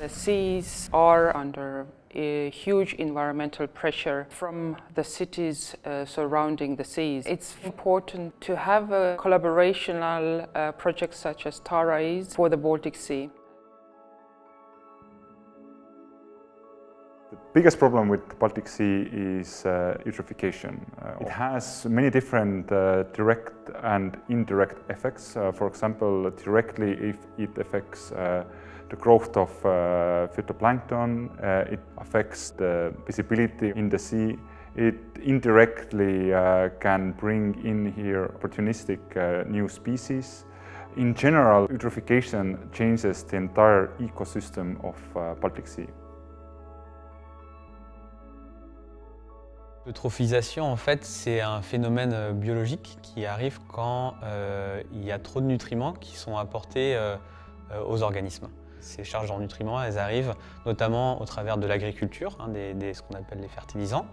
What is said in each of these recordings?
The seas are under a huge environmental pressure from the cities uh, surrounding the seas. It's important to have a collaborational uh, project such as TARAIS for the Baltic Sea. The biggest problem with the Baltic Sea is uh, eutrophication. Uh, it has many different uh, direct and indirect effects. Uh, for example, directly if it affects uh, the growth of uh, phytoplankton, it affects the visibility in the sea. It indirectly can bring in here opportunistic new species. In general, eutrophication changes the entire ecosystem of Baltic Sea. L'eutrophisation, en fait, c'est un phénomène euh, biologique qui arrive quand euh, il y a trop de nutriments qui sont apportés euh, aux organismes. Ces charges en nutriments, elles arrivent notamment au travers de l'agriculture, hein, des, ce qu'on appelle les fertilisants,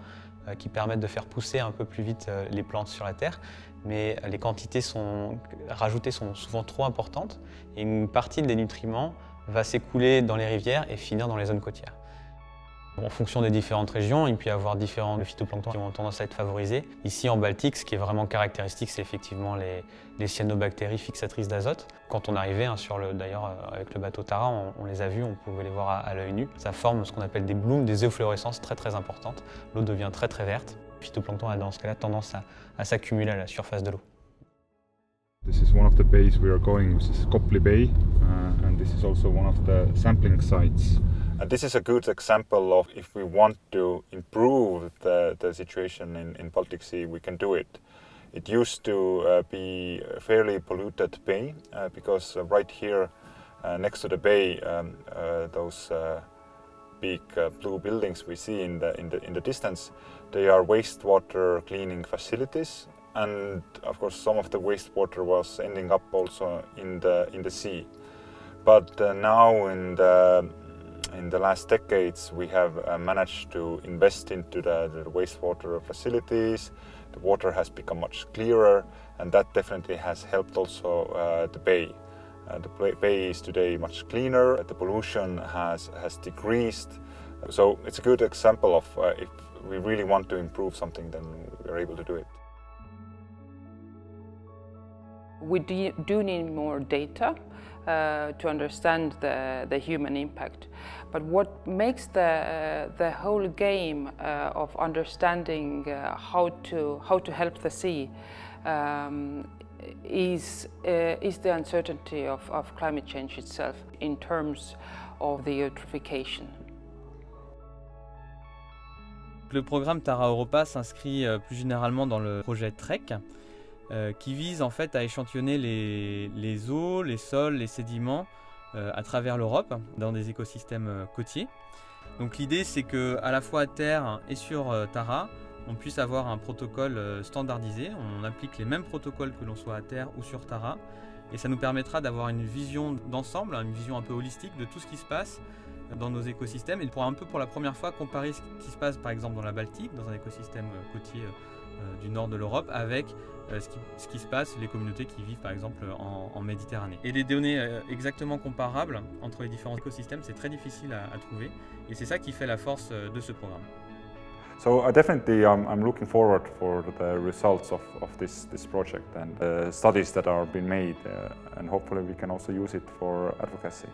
qui permettent de faire pousser un peu plus vite les plantes sur la terre. Mais les quantités rajoutées sont souvent trop importantes et une partie des nutriments va s'écouler dans les rivières et finir dans les zones côtières. En fonction des différentes régions, il peut y avoir différents phytoplanctons qui ont tendance à être favorisés. Ici en Baltique, ce qui est vraiment caractéristique, c'est effectivement les, cyanobactéries fixatrices d'azote. Quand on arrivait, hein, d'ailleurs euh, avec le bateau Tara, on, les a vus, on pouvait les voir à, l'œil nu. Ça forme ce qu'on appelle des blooms, des efflorescences très très importantes. L'eau devient très très verte. Le phytoplancton a dans ce cas-là tendance à, s'accumuler à la surface de l'eau. This is one of the bays we are going, which is Copley Bay, uh, and this is also one of the sampling sites. And this is a good example of if we want to improve the, the situation in, in Baltic Sea, we can do it. It used to uh, be a fairly polluted bay uh, because uh, right here uh, next to the bay, um, uh, those uh, big blue buildings we see in the, in, the, in the distance, they are wastewater cleaning facilities and of course some of the wastewater was ending up also in the, in the sea. But now in the in the last decades, we have uh, managed to invest into the, the, wastewater facilities. The water has become much clearer, and that definitely has helped also uh, the bay. Uh, the bay is today much cleaner. The pollution has has decreased. So it's a good example of uh, if we really want to improve something, then we're able to do it. We do need more data uh, to understand the, the human impact. But what makes the, uh, the whole game uh, of understanding uh, how, to, how to help the sea um, is, uh, is the uncertainty of, of climate change itself in terms of the eutrophication. Le programme Tara Europa s'inscrit euh, plus généralement dans le projet TREC, Euh, qui vise en fait à échantillonner les, eaux, les sols, les sédiments euh, à travers l'Europe dans des écosystèmes euh, côtiers. Donc l'idée c'est que à la fois à terre et sur Tara, on puisse avoir un protocole standardisé. On applique les mêmes protocoles que l'on soit à terre ou sur Tara. Et ça nous permettra d'avoir une vision d'ensemble, une vision un peu holistique de tout ce qui se passe dans nos écosystèmes et pour un peu pour la première fois comparer ce qui se passe par exemple dans la Baltique, dans un écosystème côtier du nord de l'Europe avec euh, ce qui, ce, qui, se passe, les communautés qui vivent par exemple en, en Méditerranée. Et les données euh, exactement comparables entre les différents écosystèmes, c'est très difficile à, à trouver et c'est ça qui fait la force de ce programme. So uh, definitely um, I'm looking forward for the results of, of this, this project and the studies that are being made uh, and hopefully we can also use it for advocacy.